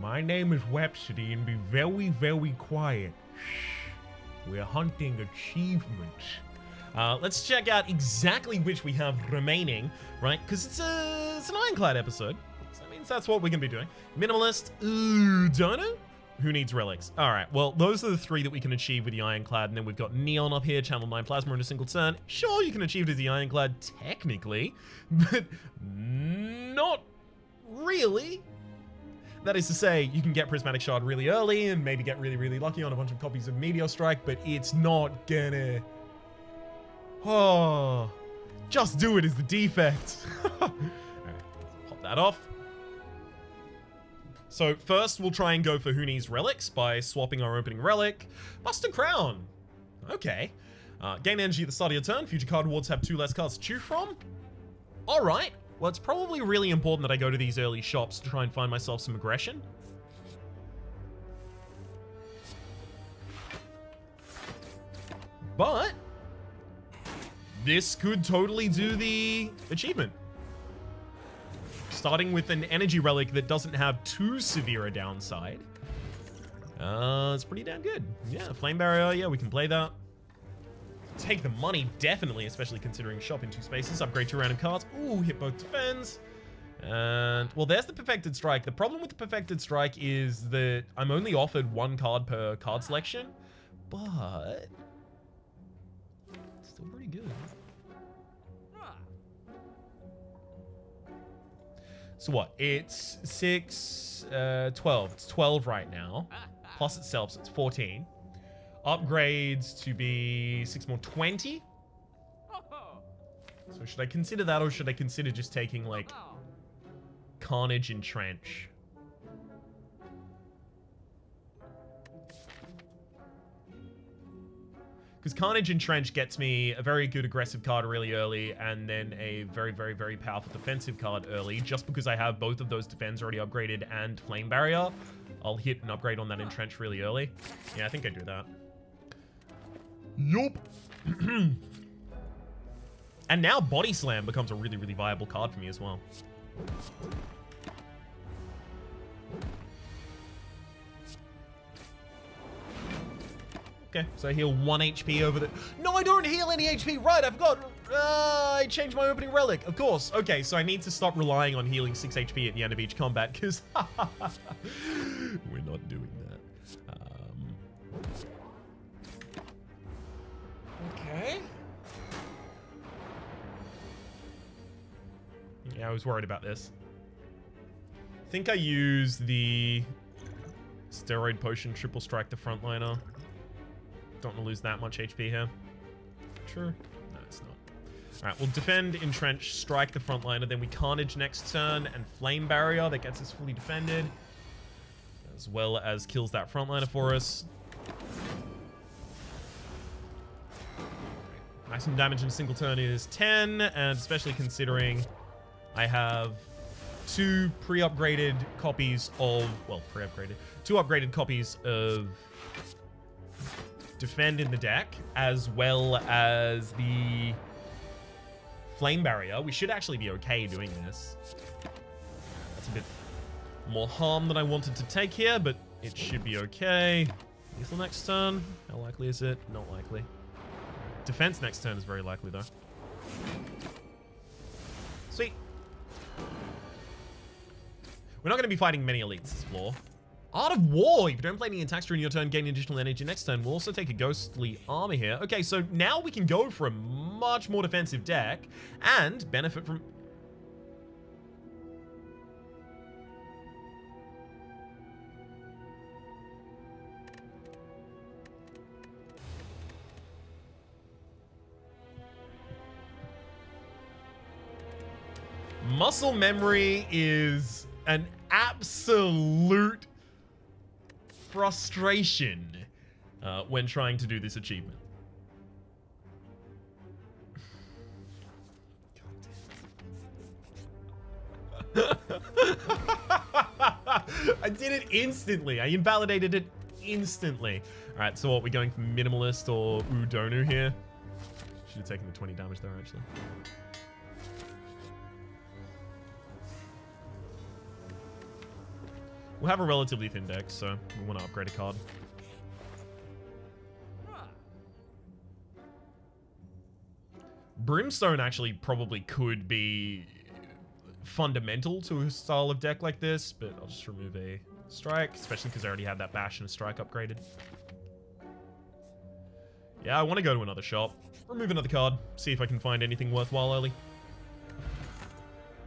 My name is Rhapsody, and be very, very quiet. Shh. We're hunting achievements. Uh, let's check out exactly which we have remaining, right? Because it's, a, it's an Ironclad episode. So that means that's what we're going to be doing. Minimalist, ooh, Dono? Who needs relics? All right, well, those are the three that we can achieve with the Ironclad, and then we've got Neon up here, Channel 9 Plasma in a single turn. Sure, you can achieve it as the Ironclad, technically, but not really. That is to say, you can get Prismatic Shard really early and maybe get really, really lucky on a bunch of copies of Meteor Strike, but it's not gonna... Oh, just do it is the defect. Right, pop that off. So first, we'll try and go for Who Needs Relics by swapping our opening relic. Busted Crown. Okay. Uh, gain energy at the start of your turn. Future card rewards have two less cards to choose from. All right. Well, it's probably really important that I go to these early shops to try and find myself some aggression. But this could totally do the achievement. Starting with an energy relic that doesn't have too severe a downside. Uh, it's pretty damn good. Yeah, flame barrier, yeah, we can play that. Take the money, definitely, especially considering shop in two spaces. Upgrade two random cards. Ooh, hit both defends. And, well, there's the Perfected Strike. The problem with the Perfected Strike is that I'm only offered one card per card selection, but it's still pretty good. So what? It's 6, uh, 12. It's 12 right now. Plus itself, so it's 14. Upgrades to be 6 more, 20? So should I consider that or should I consider just taking, like, oh, Carnage Entrench? Because Carnage Entrench gets me a very good aggressive card really early and then a very, very, very powerful defensive card early. Just because I have both of those defense already upgraded and Flame Barrier, I'll hit an upgrade on that Entrench really early. Yeah, I think I do that. Yup. and now Body Slam becomes a really, really viable card for me as well. Okay, so I heal 1 HP over the... No, I don't heal any HP! Right, I forgot! Uh, I changed my opening relic, of course. Okay, so I need to stop relying on healing 6 HP at the end of each combat, because... we're not doing that. Um... Yeah, I was worried about this. I think I use the steroid potion triple strike the frontliner. Don't want to lose that much HP here. Sure. No, it's not. Alright, we'll defend, entrench, strike the frontliner, then we carnage next turn, and flame barrier that gets us fully defended. As well as kills that frontliner for us. Maximum damage in a single turn is 10, and especially considering I have two pre-upgraded copies of, well, pre-upgraded, two upgraded copies of defend in the deck, as well as the flame barrier. We should actually be okay doing this. That's a bit more harm than I wanted to take here, but it should be okay. Lethal next turn. How likely is it? Not likely. Defense next turn is very likely, though. Sweet. We're not going to be fighting many elites this floor. Art of War. If you don't play any attacks during your turn, gain additional energy next turn. We'll also take a Ghostly Armor here. Okay, so now we can go for a much more defensive deck and benefit from... Muscle memory is an absolute frustration uh, when trying to do this achievement. I did it instantly. I invalidated it instantly. All right, so what, we going for minimalist or Udonu here? Should have taken the 20 damage there, actually. We'll have a relatively thin deck, so we want to upgrade a card. Brimstone actually probably could be fundamental to a style of deck like this, but I'll just remove a strike, especially because I already had that bash and a strike upgraded. Yeah, I want to go to another shop. Remove another card, see if I can find anything worthwhile early.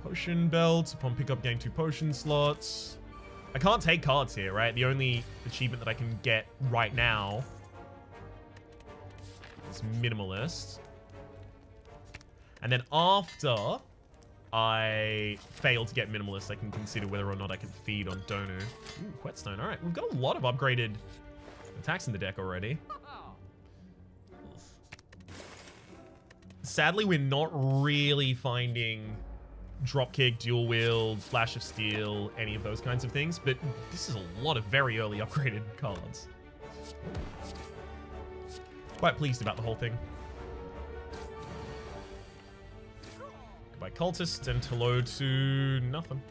Potion belt, upon pickup gain two potion slots. I can't take cards here, right? The only achievement that I can get right now is Minimalist. And then after I fail to get Minimalist, I can consider whether or not I can feed on Donu. Ooh, Whetstone. All right, we've got a lot of upgraded attacks in the deck already. Sadly, we're not really finding dropkick, dual wield, flash of steel, any of those kinds of things, but this is a lot of very early upgraded cards. Quite pleased about the whole thing. Goodbye cultist and hello to nothing.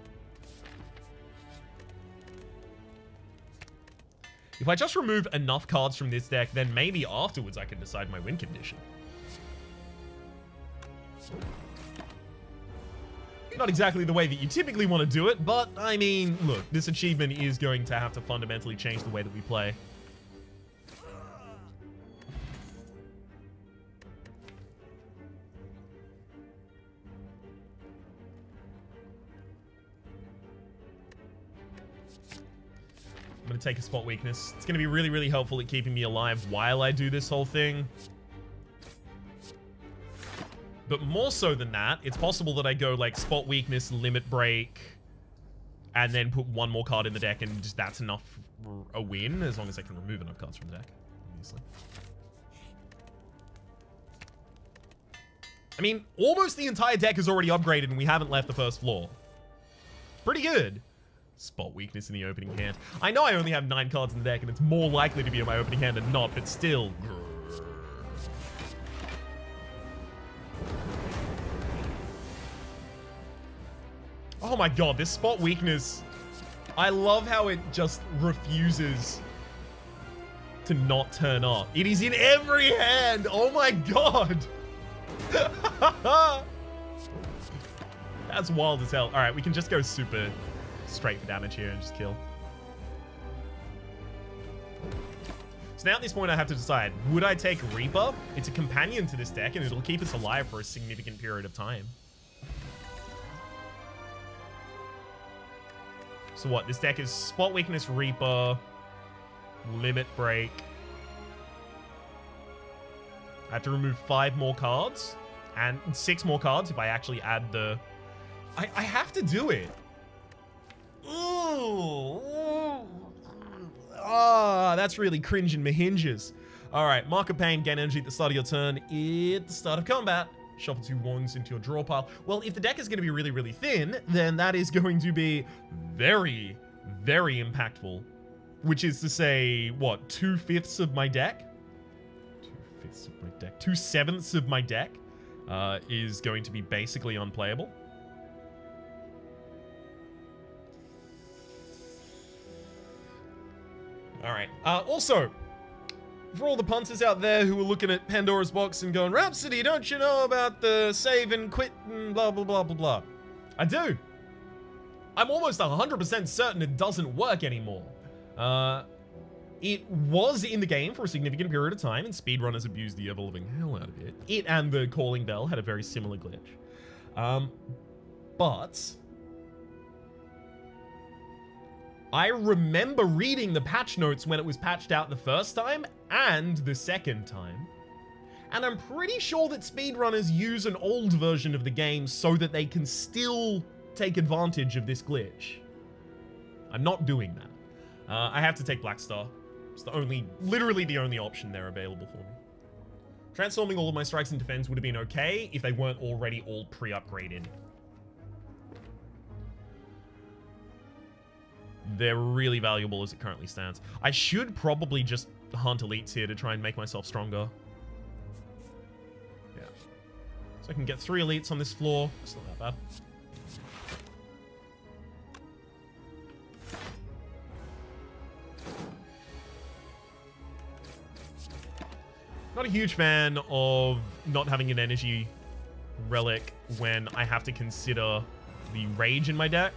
If I just remove enough cards from this deck, then maybe afterwards I can decide my win condition. Not exactly the way that you typically want to do it, but I mean, look, this achievement is going to have to fundamentally change the way that we play. I'm going to take a spot weakness. It's going to be really, really helpful at keeping me alive while I do this whole thing. But more so than that, it's possible that I go like spot weakness, limit break, and then put one more card in the deck and just that's enough a win, as long as I can remove enough cards from the deck, obviously. I mean, almost the entire deck is already upgraded and we haven't left the first floor. Pretty good. Spot weakness in the opening hand. I know I only have nine cards in the deck and it's more likely to be in my opening hand than not, but still. Oh my god, this spot weakness. I love how it just refuses to not turn up. It is in every hand. Oh my god. That's wild as hell. All right, we can just go super straight for damage here and just kill. So now at this point I have to decide, would I take Reaper? It's a companion to this deck and it'll keep us alive for a significant period of time. So what? This deck is Spot Weakness Reaper, Limit Break. I have to remove five more cards and six more cards if I actually add the... I, I have to do it. Ooh. Ah, oh, that's really cringing my hinges. All right, Mark of Pain, gain energy at the start of your turn at the start of combat shuffle two ones into your draw pile. Well, if the deck is going to be really, really thin, then that is going to be very, very impactful. Which is to say, what, two-fifths of my deck? Two-fifths of my deck. Two-sevenths of my deck uh, is going to be basically unplayable. All right. Uh, also, for all the punters out there who are looking at Pandora's box and going, Rhapsody, don't you know about the save and quit and blah, blah, blah, blah, blah. I do. I'm almost 100% certain it doesn't work anymore. Uh, it was in the game for a significant period of time, and speedrunners abused the ever-living hell out of it. It and the Calling Bell had a very similar glitch. Um, but I remember reading the patch notes when it was patched out the first time and the second time. And I'm pretty sure that speedrunners use an old version of the game so that they can still take advantage of this glitch. I'm not doing that. Uh, I have to take Black Star. It's the only, literally the only option there available for me. Transforming all of my strikes and defense would have been okay if they weren't already all pre-upgraded. they're really valuable as it currently stands. I should probably just hunt elites here to try and make myself stronger. Yeah. So I can get three elites on this floor. It's not that bad. Not a huge fan of not having an energy relic when I have to consider the rage in my deck.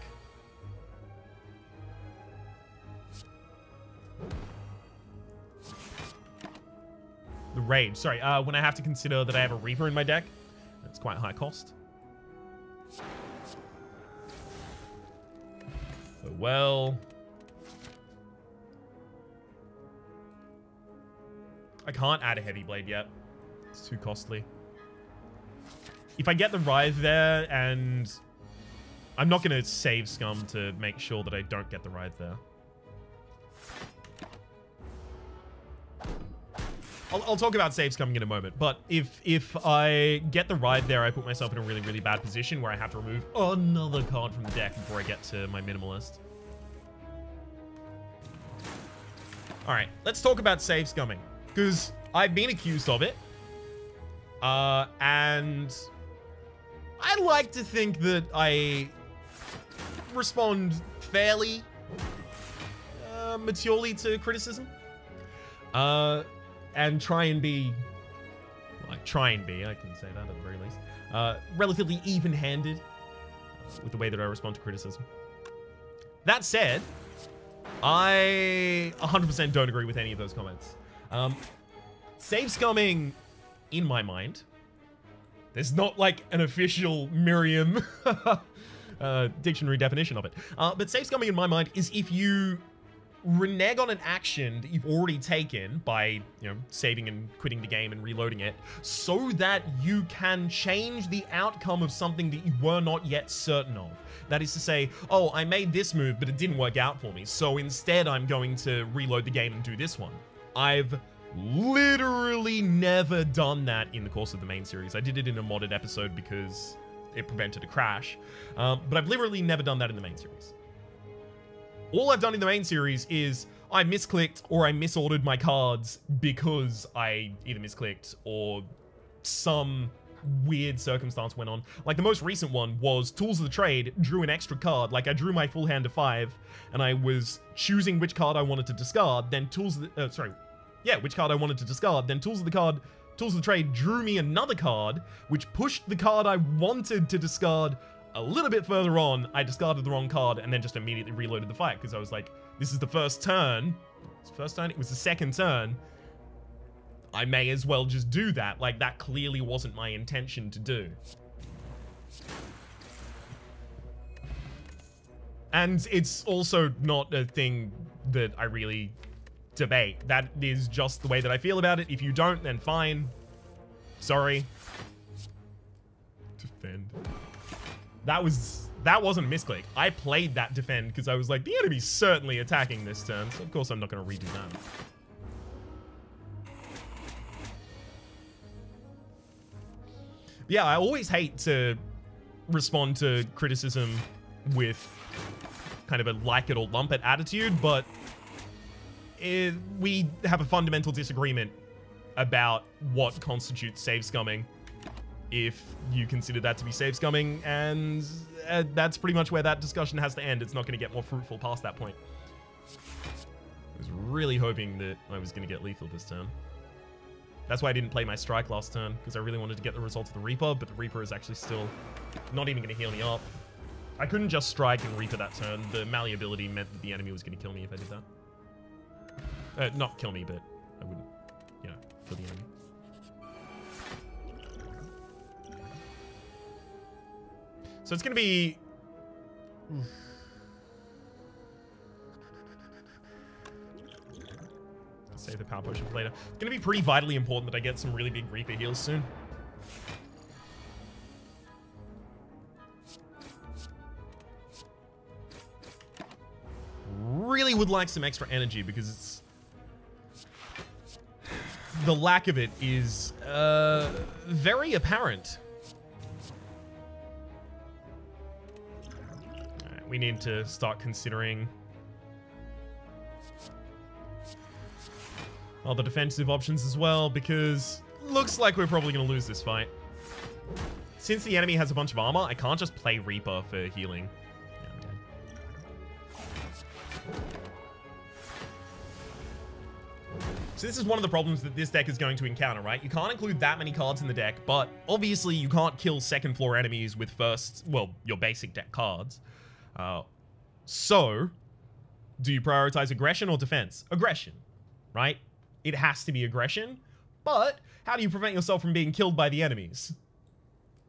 The rage, sorry, uh, when I have to consider that I have a Reaper in my deck, that's quite high cost. Oh, well. I can't add a heavy blade yet. It's too costly. If I get the Writhe there and... I'm not going to save Scum to make sure that I don't get the Writhe there. I'll, I'll, talk about saves coming in a moment, but if if I get the Writhe there, I put myself in a really, really bad position where I have to remove another card from the deck before I get to my Minimalist. Alright, let's talk about save scumming. Because I've been accused of it. Uh, and I like to think that I respond fairly uh, maturely to criticism. Uh, and try and be, like, try and be, I can say that at the very least, uh, relatively even-handed with the way that I respond to criticism. That said, I 100% don't agree with any of those comments. Um, save scumming, in my mind, there's not like an official Merriam uh, dictionary definition of it. Uh, but save scumming, in my mind, is if you renege on an action that you've already taken by, you know, saving and quitting the game and reloading it, so that you can change the outcome of something that you were not yet certain of. That is to say, oh, I made this move, but it didn't work out for me, so instead I'm going to reload the game and do this one. I've literally never done that in the course of the main series. I did it in a modded episode because it prevented a crash, um, but I've literally never done that in the main series. All I've done in the main series is I misclicked or I misordered my cards because I either misclicked or some weird circumstance went on. Like the most recent one was Tools of the Trade drew an extra card. Like I drew my full hand to five and I was choosing which card I wanted to discard. Then Tools the, uh, sorry, yeah, which card I wanted to discard. Then Tools of the card, Tools of the Trade drew me another card, which pushed the card I wanted to discard a little bit further on. I discarded the wrong card and then just immediately reloaded the fight because I was like, this is the first turn. First turn? It was the second turn. I may as well just do that. Like, that clearly wasn't my intention to do. And it's also not a thing that I really debate. That is just the way that I feel about it. If you don't, then fine. Sorry. Defend. That was... That wasn't a misclick. I played that defend because I was like, the enemy's certainly attacking this turn, so of course I'm not going to redo that. yeah, I always hate to respond to criticism with kind of a like it or lump it attitude, but it, we have a fundamental disagreement about what constitutes save scumming if you consider that to be save scumming and uh, that's pretty much where that discussion has to end it's not going to get more fruitful past that point i was really hoping that i was going to get lethal this turn that's why I didn't play my strike last turn, because I really wanted to get the results of the Reaper, but the Reaper is actually still not even going to heal me up. I couldn't just strike and Reaper that turn. The malleability meant that the enemy was going to kill me if I did that. Uh, not kill me, but I wouldn't, you know, kill the enemy. So it's going to be... Save the power potion for later. It's going to be pretty vitally important that I get some really big Reaper heals soon. Really would like some extra energy because it's... The lack of it is uh, very apparent. We need to start considering other defensive options as well, because looks like we're probably going to lose this fight. Since the enemy has a bunch of armor, I can't just play Reaper for healing. So this is one of the problems that this deck is going to encounter, right? You can't include that many cards in the deck, but obviously you can't kill second floor enemies with first, well, your basic deck cards. Uh, so, do you prioritize aggression or defense? Aggression, right? It has to be aggression, but how do you prevent yourself from being killed by the enemies?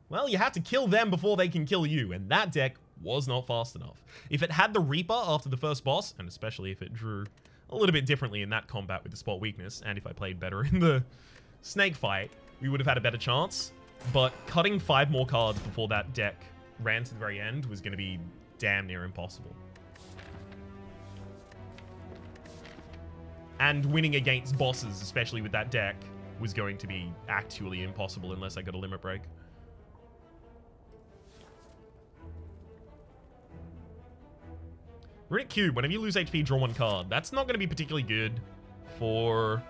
Well, you have to kill them before they can kill you, and that deck was not fast enough. If it had the Reaper after the first boss, and especially if it drew a little bit differently in that combat with the spot weakness, and if I played better in the snake fight, we would have had a better chance. But cutting five more cards before that deck ran to the very end was going to be damn near impossible. And winning against bosses, especially with that deck, was going to be actually impossible unless I got a limit break. Runic Cube, whenever you lose HP, draw one card. That's not going to be particularly good for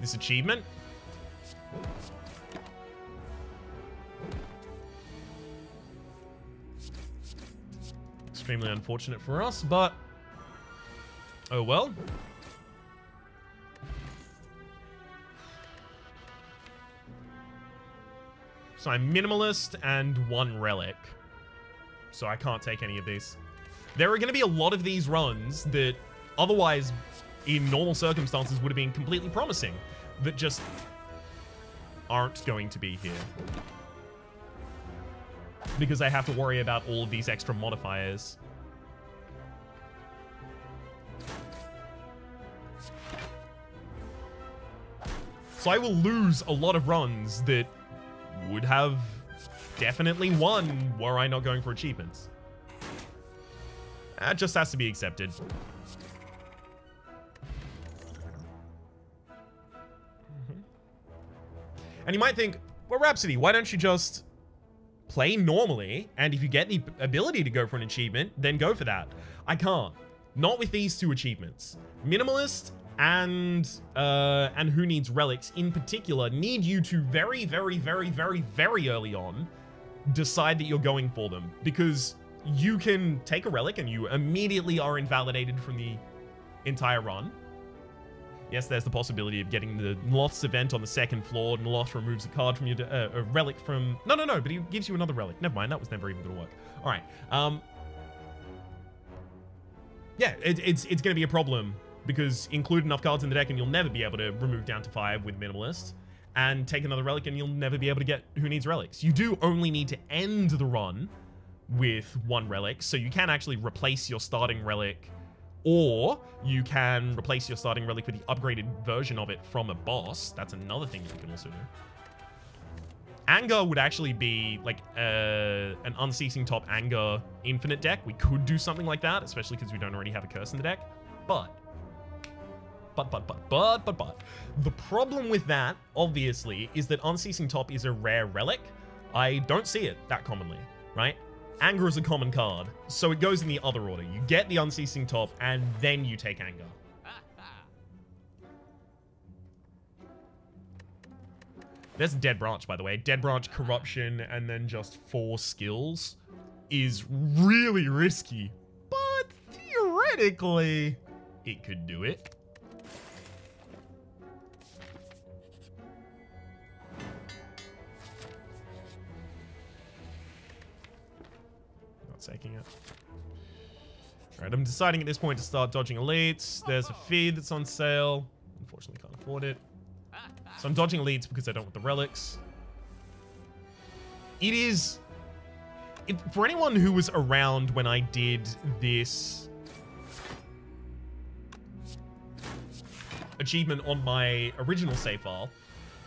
this achievement. Extremely unfortunate for us, but oh well. So I'm minimalist and one relic so I can't take any of these. There are going to be a lot of these runs that otherwise, in normal circumstances, would have been completely promising, that just aren't going to be here. Because I have to worry about all of these extra modifiers. So I will lose a lot of runs that would have definitely won were I not going for achievements. That just has to be accepted. Mm-hmm. And you might think, well, Rhapsody, why don't you just play normally? And if you get the ability to go for an achievement, then go for that. I can't. Not with these two achievements. Minimalist and uh, and who needs relics in particular need you to very, very, very, very, very early on decide that you're going for them because you can take a relic and you immediately are invalidated from the entire run. Yes, there's the possibility of getting the N'Loth's event on the second floor. and N'Loth removes a card from your uh, a relic from. No, no, no. But he gives you another relic. Never mind. That was never even going to work. All right. Um. Yeah, it, it's it's going to be a problem because include enough cards in the deck and you'll never be able to remove down to five with minimalist and take another relic and you'll never be able to get who needs relics. You do only need to end the run with one relic, so you can actually replace your starting relic or you can replace your starting relic with the upgraded version of it from a boss. That's another thing you can also do. Anger would actually be like uh, an unceasing top anger infinite deck. We could do something like that, especially because we don't already have a curse in the deck. But but, but, but, but, but, but. The problem with that, obviously, is that Unceasing Top is a rare relic. I don't see it that commonly, right? Anger is a common card, so it goes in the other order. You get the Unceasing Top, and then you take Anger. There's Dead Branch, by the way. Dead Branch, Corruption, and then just four skills is really risky. But theoretically, it could do it. I'm deciding at this point to start dodging elites. There's a feed that's on sale. Unfortunately, can't afford it. So I'm dodging elites because I don't want the relics. It is... For anyone who was around when I did this achievement on my original save file,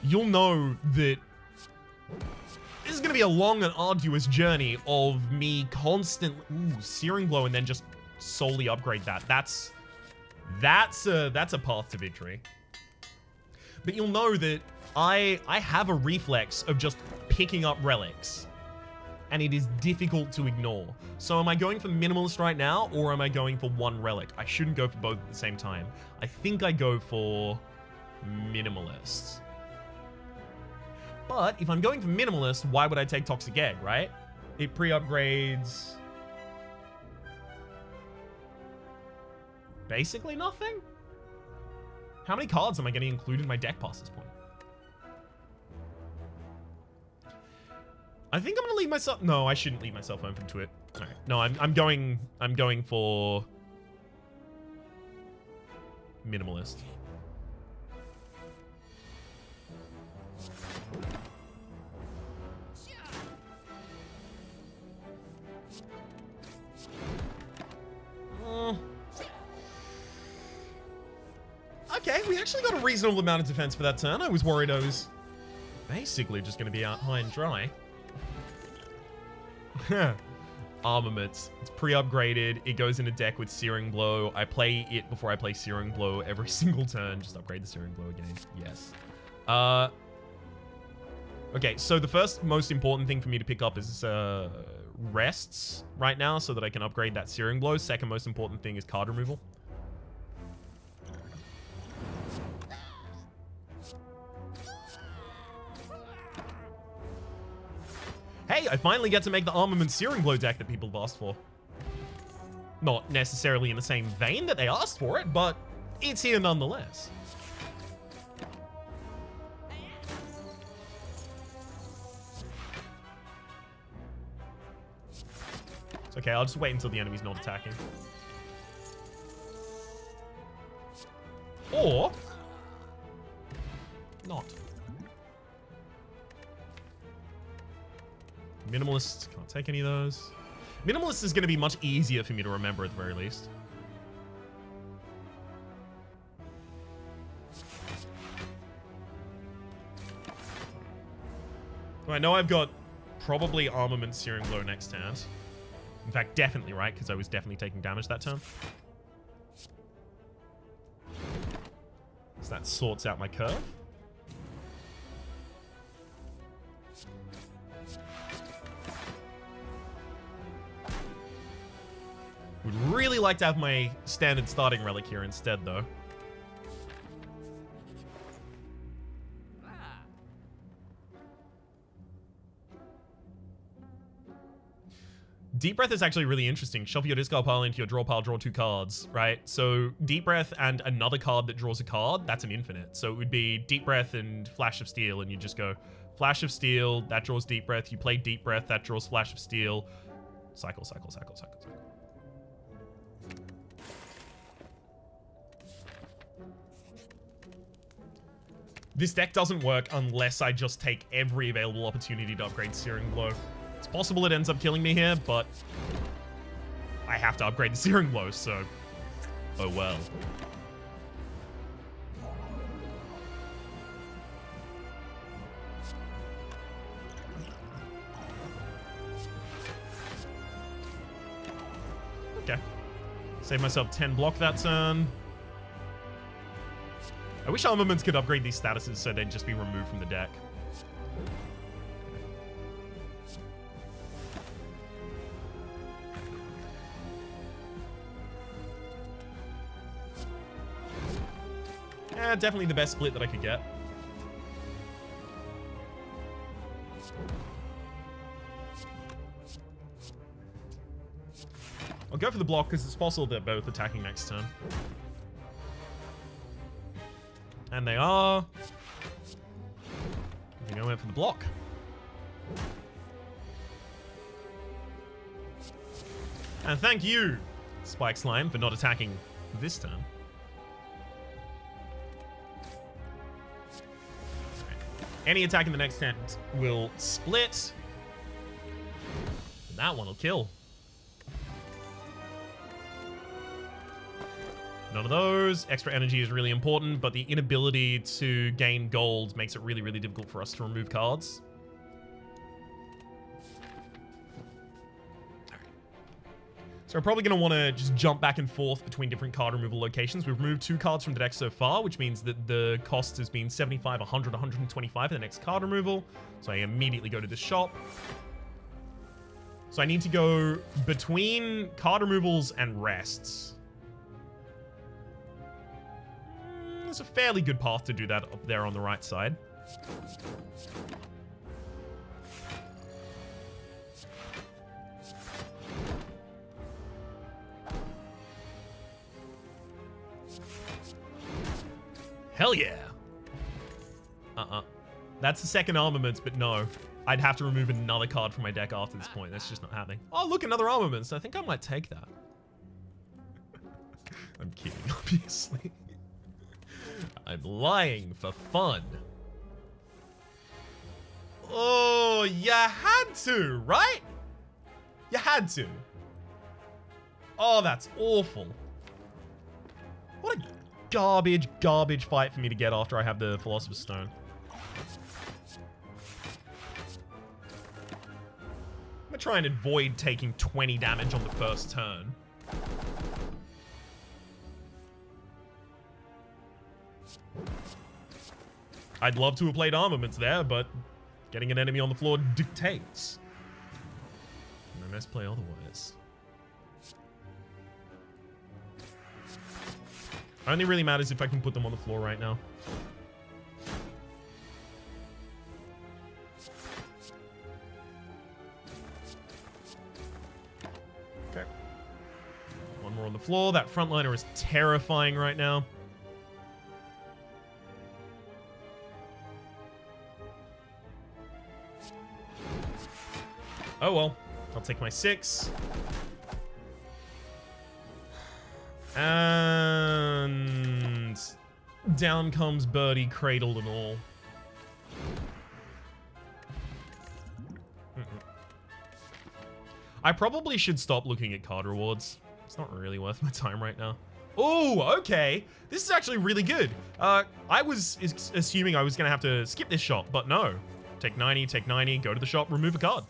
you'll know that this is going to be a long and arduous journey of me constantly... Ooh, Searing Blow and then just solely upgrade that. That's... That's a, that's a path to victory. But you'll know that I, I have a reflex of just picking up relics. And it is difficult to ignore. So am I going for minimalist right now, or am I going for one relic? I shouldn't go for both at the same time. I think I go for minimalist. But if I'm going for minimalist, why would I take Toxic Egg, right? It pre-upgrades... Basically nothing? How many cards am I going to include in my deck past this point? I think I'm going to leave myself... No, I shouldn't leave myself open to it. All right. No, I'm, I'm going... I'm going for... Minimalist. Uh, okay, we actually got a reasonable amount of defense for that turn. I was worried I was basically just going to be out high and dry. Armaments. It's pre-upgraded. It goes in a deck with Searing Blow. I play it before I play Searing Blow every single turn. Just upgrade the Searing Blow again. Yes. Uh, okay, so the first most important thing for me to pick up is uh, rests right now so that I can upgrade that Searing Blow. Second most important thing is card removal. Hey, I finally get to make the Armament Searing Blow deck that people have asked for. Not necessarily in the same vein that they asked for it, but it's here nonetheless. It's okay, I'll just wait until the enemy's not attacking. Or... Not. Minimalist, can't take any of those. Minimalist is going to be much easier for me to remember at the very least. I know I've got probably Armament Searing Blow next hand. In fact, definitely, right? Because I was definitely taking damage that turn. So that sorts out my curve. Like to have my standard starting relic here instead, though. Deep Breath is actually really interesting. Shuffle your discard pile into your draw pile, draw two cards, right? So Deep Breath and another card that draws a card, that's an infinite. So it would be Deep Breath and Flash of Steel, and you just go Flash of Steel, that draws Deep Breath. You play Deep Breath, that draws Flash of Steel. Cycle, cycle, cycle, cycle, cycle. This deck doesn't work unless I just take every available opportunity to upgrade Searing Blow. It's possible it ends up killing me here, but I have to upgrade the Searing Blow, so oh well. Okay. Save myself 10 block that turn. I wish armaments could upgrade these statuses so they'd just be removed from the deck. Yeah, definitely the best split that I could get. I'll go for the block because it's possible they're both attacking next turn. And they are. I went for the block. And thank you, Spike Slime, for not attacking this turn. Any attack in the next turn will split. That one will kill. None of those. Extra energy is really important, but the inability to gain gold makes it really, really difficult for us to remove cards. So we're probably going to want to just jump back and forth between different card removal locations. We've removed two cards from the deck so far, which means that the cost has been 75, 100, 125 for the next card removal. So I immediately go to the shop. So I need to go between card removals and rests. There's a fairly good path to do that up there on the right side. Hell yeah. Uh-uh. That's the second armaments, but no. I'd have to remove another card from my deck after this point. That's just not happening. Oh, look, another armaments. I think I might take that. I'm kidding, obviously. I'm lying for fun. Oh, you had to, right? You had to. Oh, that's awful. What a garbage, garbage fight for me to get after I have the Philosopher's Stone. I'm gonna try and avoid taking 20 damage on the first turn. I'd love to have played armaments there, but getting an enemy on the floor dictates. No best play otherwise. Only really matters if I can put them on the floor right now. Okay. One more on the floor. That frontliner is terrifying right now. Oh well. I'll take my six. And down comes Birdie, cradle and all. I probably should stop looking at card rewards. It's not really worth my time right now. Oh, okay. This is actually really good. Uh, I was assuming I was going to have to skip this shop, but no. Take 90, take 90, go to the shop, remove a card.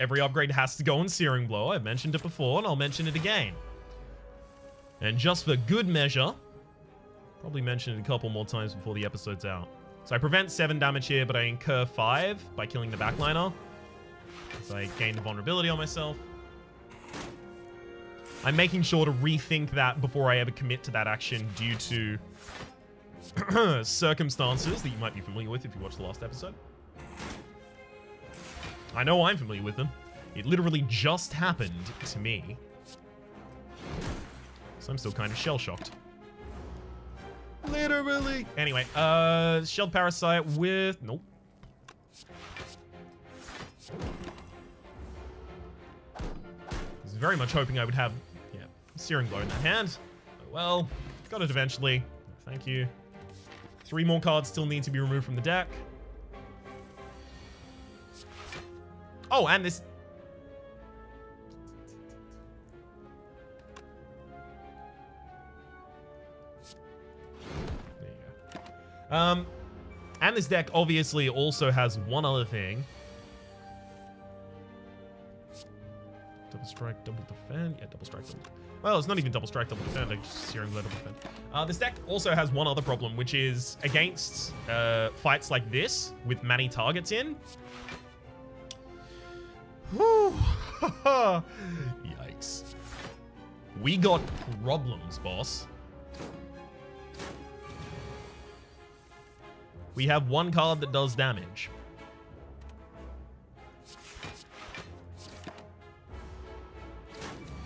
Every upgrade has to go on Searing Blow. I've mentioned it before, and I'll mention it again. And just for good measure, probably mention it a couple more times before the episode's out. So I prevent 7 damage here, but I incur 5 by killing the backliner. So I gain the vulnerability on myself. I'm making sure to rethink that before I ever commit to that action due to circumstances that you might be familiar with if you watched the last episode. I know I'm familiar with them. It literally just happened to me. So I'm still kind of shell-shocked. Literally. Anyway, uh, Shelled Parasite with... Nope. I was very much hoping I would have, yeah, Searing Blow in that hand. Oh, well, got it eventually. Thank you. Three more cards still need to be removed from the deck. Oh, and this... There you go. Um, and this deck obviously also has one other thing. Double strike, double defend. Yeah, double strike, double well, it's not even double strike, double defend, it's just searing blow, double defend. Uh, this deck also has one other problem, which is against uh, fights like this with many targets in. Yikes. We got problems, boss. We have one card that does damage.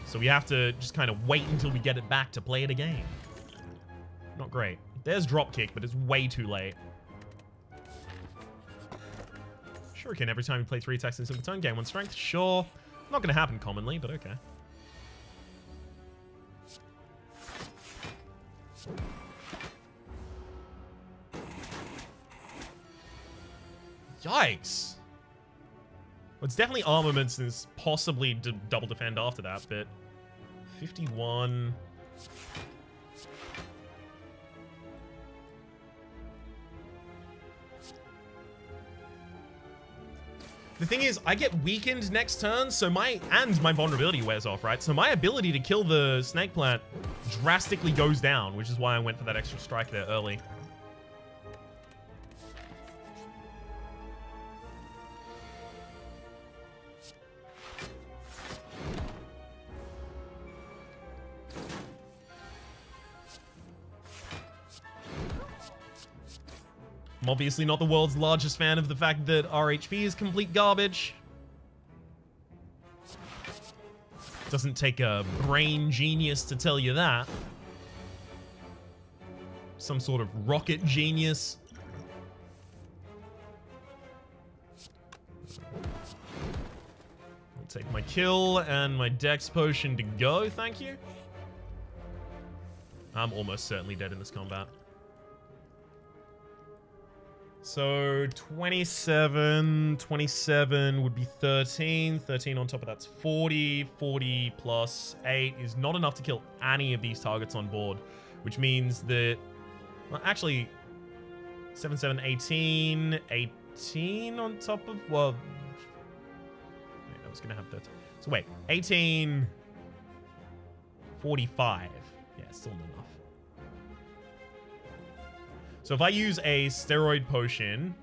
So we have to just kind of wait until we get it back to play it again. Not great. There's dropkick, but it's way too late. Shuriken every time you play three attacks in a single turn. Gain one strength. Sure. Not going to happen commonly, but okay. Yikes. Well, it's definitely armaments and possibly double defend after that, but 51. The thing is, I get weakened next turn, so my and my vulnerability wears off, right? So my ability to kill the snake plant drastically goes down, which is why I went for that extra strike there early. Obviously not the world's largest fan of the fact that RHP is complete garbage. Doesn't take a brain genius to tell you that. Some sort of rocket genius. I'll take my kill and my dex potion to go, thank you. I'm almost certainly dead in this combat. So 27, 27 would be 13. 13 on top of that's 40. 40 plus 8 is not enough to kill any of these targets on board, which means that, well, actually, 7, 7, 18. 18 on top of, well, I was going to have that. So wait, 18, 45. Yeah, still not enough. So if I use a steroid potion,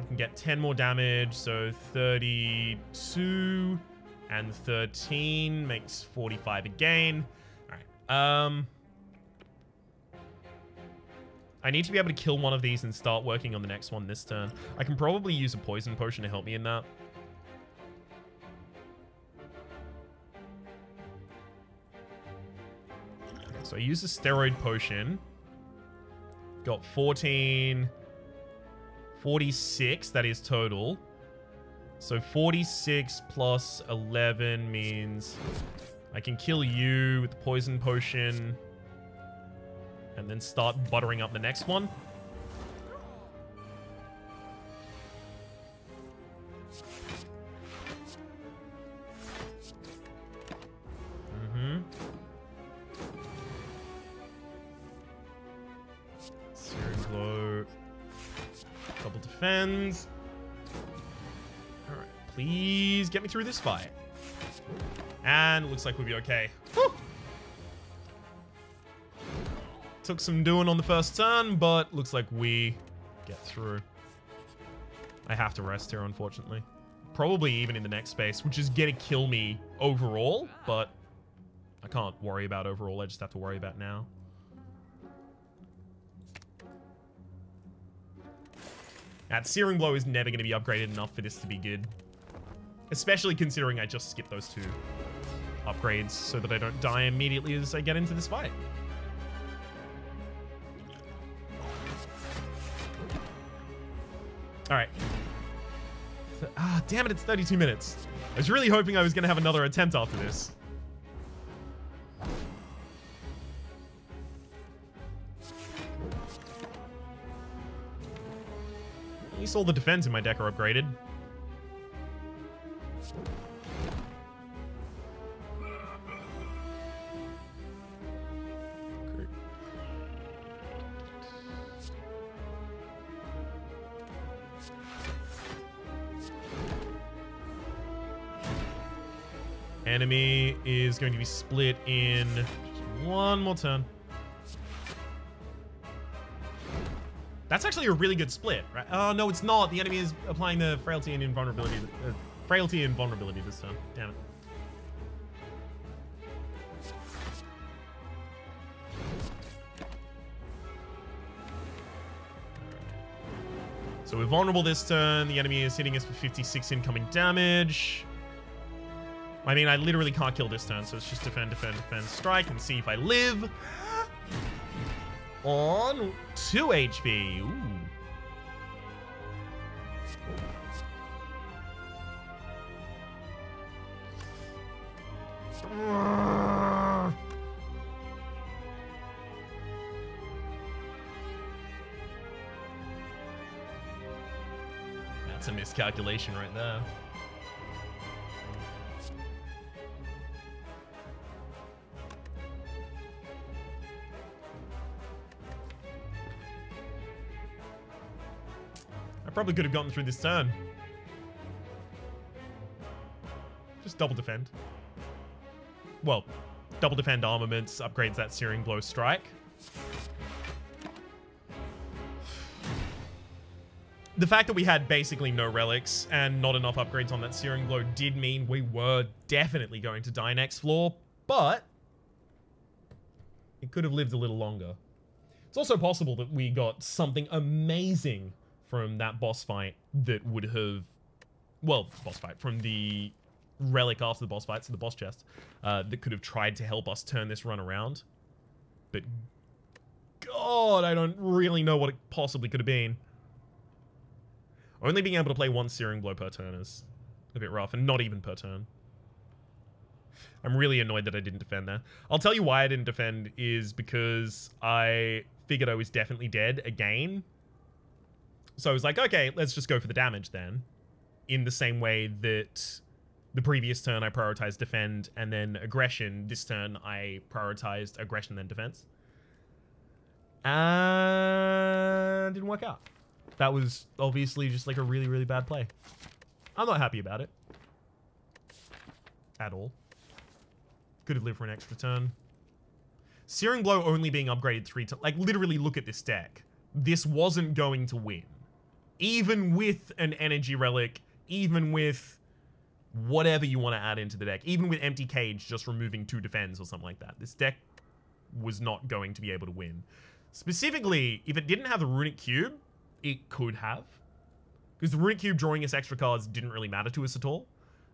I can get 10 more damage. So 32 and 13 makes 45 again. All right. Um, I need to be able to kill one of these and start working on the next one this turn. I can probably use a poison potion to help me in that. So I use a steroid potion. Got 14, 46, that is total. So 46 plus 11 means I can kill you with the poison potion and then start buttering up the next one. Through this fight. And looks like we'll be okay. Took some doing on the first turn, but looks like we get through. I have to rest here, unfortunately. Probably even in the next space, which is gonna kill me overall, but I can't worry about overall. I just have to worry about now. That Searing Blow is never going to be upgraded enough for this to be good. Especially considering I just skipped those two upgrades so that I don't die immediately as I get into this fight. Alright. Ah, damn it, it's 32 minutes. I was really hoping I was going to have another attempt after this. At least all the defense in my deck are upgraded. Is going to be split in one more turn. That's actually a really good split, right? Oh, no, it's not. The enemy is applying the frailty and invulnerability. Uh, frailty and vulnerability this turn. Damn it. So we're vulnerable this turn. The enemy is hitting us for 56 incoming damage. I mean, I literally can't kill this turn, so it's just defend, defend, defend, strike, and see if I live on 2 HP. Ooh. That's a miscalculation right there. Probably could have gotten through this turn. Just double defend. Well, double defend armaments upgrades that Searing Blow strike. The fact that we had basically no relics and not enough upgrades on that Searing Blow did mean we were definitely going to die next floor, but it could have lived a little longer. It's also possible that we got something amazing from that boss fight that would have, well, boss fight, from the relic after the boss fight, so the boss chest, uh, that could have tried to help us turn this run around. But God, I don't really know what it possibly could have been. Only being able to play one Searing Blow per turn is a bit rough, and not even per turn. I'm really annoyed that I didn't defend there. I'll tell you why I didn't defend is because I figured I was definitely dead again. So I was like, okay, let's just go for the damage then. In the same way that the previous turn I prioritized defend and then aggression. This turn I prioritized aggression then defense. And didn't work out. That was obviously just like a really, really bad play. I'm not happy about it. At all. Could have lived for an extra turn. Searing Blow only being upgraded three times. Like, literally look at this deck. This wasn't going to win. Even with an Energy Relic, even with whatever you want to add into the deck, even with Empty Cage just removing two defense or something like that, this deck was not going to be able to win. Specifically, if it didn't have the Runic Cube, it could have. Because the Runic Cube drawing us extra cards didn't really matter to us at all.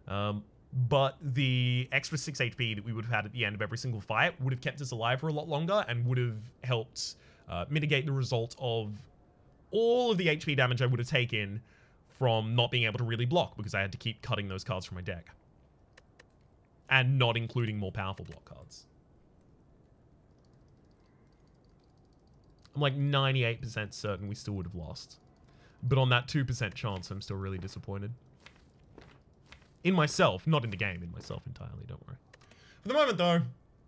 Um, but the extra 6 HP that we would have had at the end of every single fight would have kept us alive for a lot longer and would have helped uh, mitigate the result of all of the HP damage I would have taken from not being able to really block because I had to keep cutting those cards from my deck. And not including more powerful block cards. I'm like 98% certain we still would have lost. But on that 2% chance, I'm still really disappointed. In myself, not in the game, in myself entirely, don't worry. For the moment, though,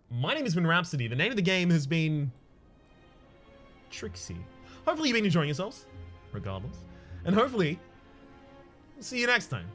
my name has been Rhapsody. The name of the game has been... Trixie. Hopefully you've been enjoying yourselves, regardless. And hopefully, see you next time.